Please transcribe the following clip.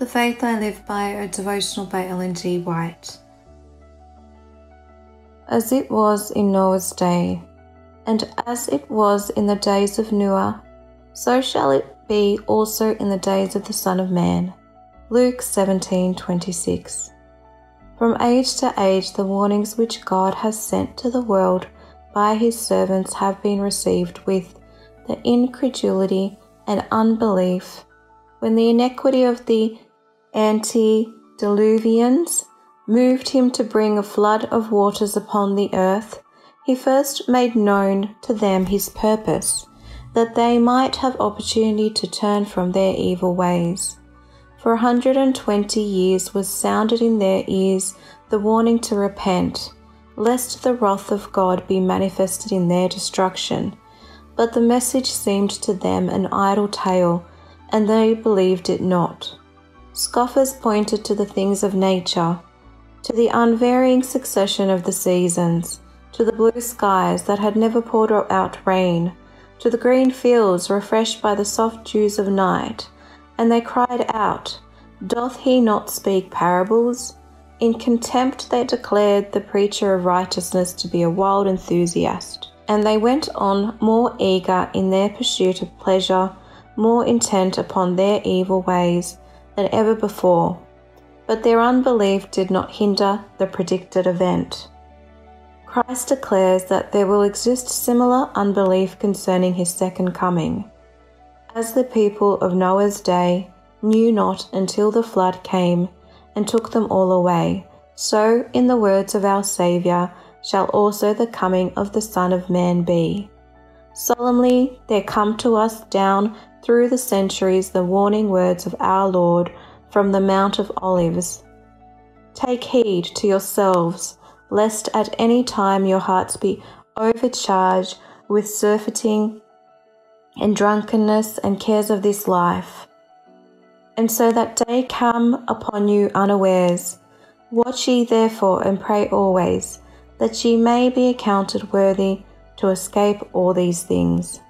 The Faith I Live By, a devotional by Ellen G. White. As it was in Noah's day, and as it was in the days of Noah, so shall it be also in the days of the Son of Man. Luke 17:26. From age to age the warnings which God has sent to the world by his servants have been received with the incredulity and unbelief when the iniquity of the antediluvians moved him to bring a flood of waters upon the earth, he first made known to them his purpose, that they might have opportunity to turn from their evil ways. For a hundred and twenty years was sounded in their ears the warning to repent, lest the wrath of God be manifested in their destruction. But the message seemed to them an idle tale, and they believed it not. Scoffers pointed to the things of nature, to the unvarying succession of the seasons, to the blue skies that had never poured out rain, to the green fields refreshed by the soft dews of night, and they cried out, Doth he not speak parables? In contempt they declared the preacher of righteousness to be a wild enthusiast, and they went on more eager in their pursuit of pleasure, more intent upon their evil ways than ever before. But their unbelief did not hinder the predicted event. Christ declares that there will exist similar unbelief concerning his second coming. As the people of Noah's day knew not until the flood came and took them all away, so, in the words of our Saviour, shall also the coming of the Son of Man be. Solemnly there come to us down through the centuries the warning words of our Lord from the Mount of Olives. Take heed to yourselves, lest at any time your hearts be overcharged with surfeiting and drunkenness and cares of this life. And so that day come upon you unawares. Watch ye therefore and pray always, that ye may be accounted worthy to escape all these things.